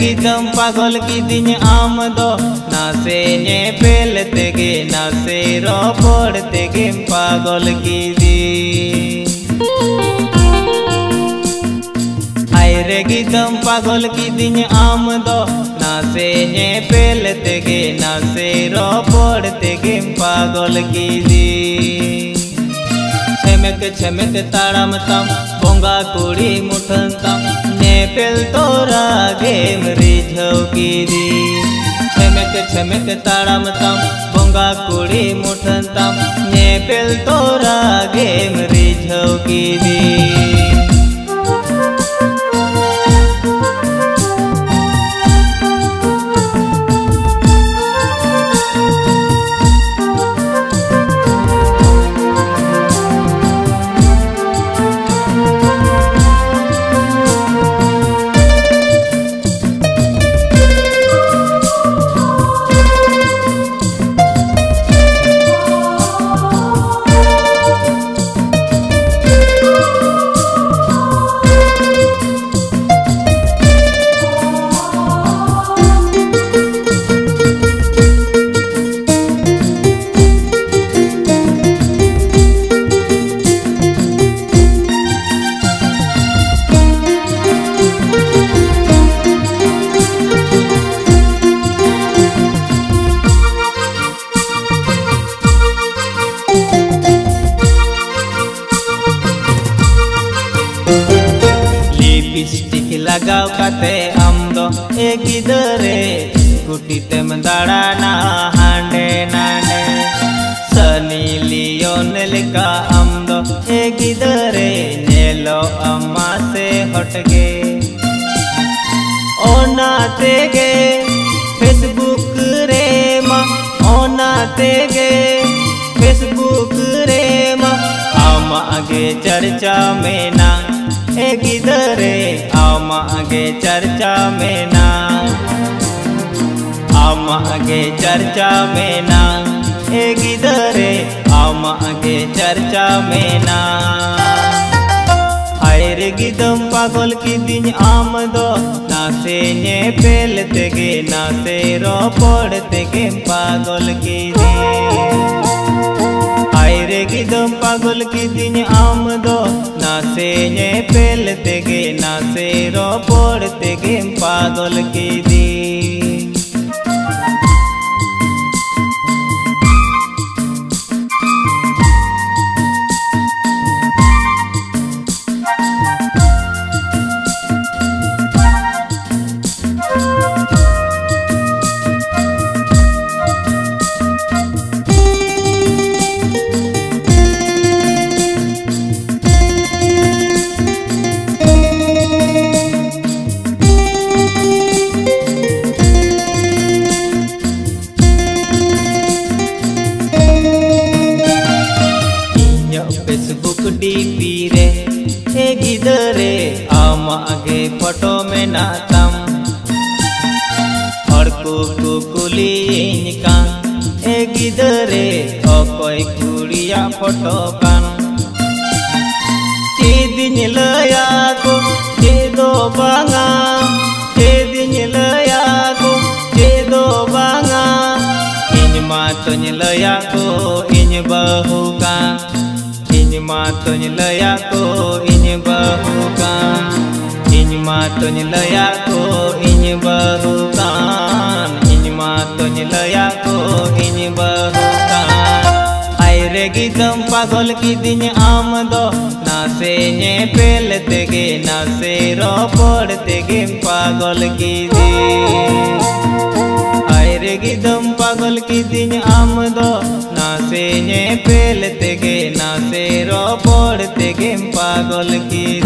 पागल की दिन आम दो। नासे ने पेल तेगे नासे रोपड़ तेगे पागल की दी आयरे गीतम पागल की दिन आम दो। नासे ने पेल तेगे नासे रोपड़ तेगे पागल की दी छेमेक छेमेक ताड़म तम, बोंगा कुड़ी मुठन तम। नेपेल तोरा गेम रिझौ कीदी छेमेक छेमेक ताड़म तम बोंगा कुड़ी मुठन तम नेपेल तोरा गेम रिझौ लिपस्टिक लगाव काते आम दो ए गिदरे, गुटी तेम दाड़ाना हांडे नांडे सनी लियोन लेका आम दो ए गिदरे, नेलो अम्मा से हटगे। ओना तेगे, फेसबुक रे मा। ओना तेगे, फेसबुक रे मा। आम आगे चर्चा में ना एक इधरे आम आगे चर्चा में ना। आम आगे चर्चा में ना। एक इधरे आम आगे चर्चा में ना। हायर गिदम, पागल की दिन आम दो नासे ने पेल तेगे नासे रो पड़ तेगे पागल की दिन। गिदम पागल की दिन आम दो। नासे ये पेल तेगे नासे रो पड़ तेगे पागल की फेसबुक डीपी रे। हे गिदरे, आम आगे फ़ोटो में नातम और कुकु कुली का हे गिदरे, ओ कोई कुड़िया फ़ोटो कान दिन लया को जे दो बांगा दिन लया को जे दो बांगा इन मा तुन लया को, इन बहु का इन मा तुन लया को इन बहु का इन मा तुन लया को इन बहु का इन मा तुन लया को इन बहु का आयरे गिदम पागल की दिन आम दो नासे ने पेल तेगे नासे रो पड़ तेगे पागल की दिन आयरे गिदम पागल की दिन आम दो नासे ने पेल तेगे नासे रो पड़ तेगे पागल की